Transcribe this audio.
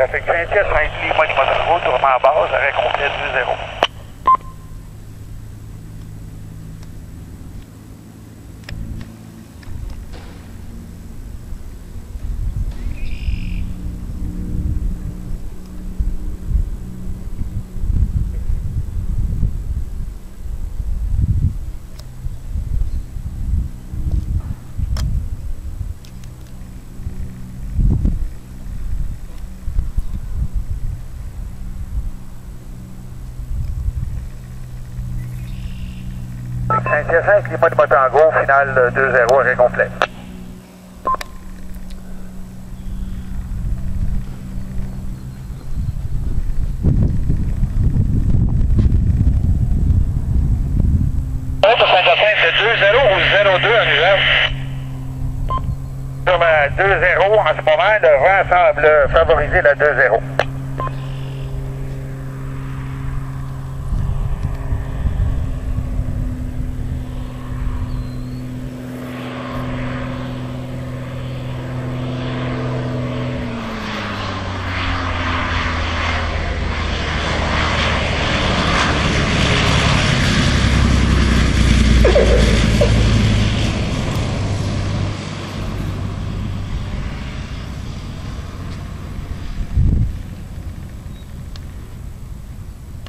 Trafic Saint-Hyacinthe, Saint-Lima, Lima de tournement à base, arrêt complet 2-0. Saint-Hyacinthe, Lima de Tango, final 2-0, arrêt complet. Saint-Hyacinthe, 2-0 ou 0-2 en usage? Comme 2-0 en ce moment, le vent semble favoriser la 2-0. Thank you.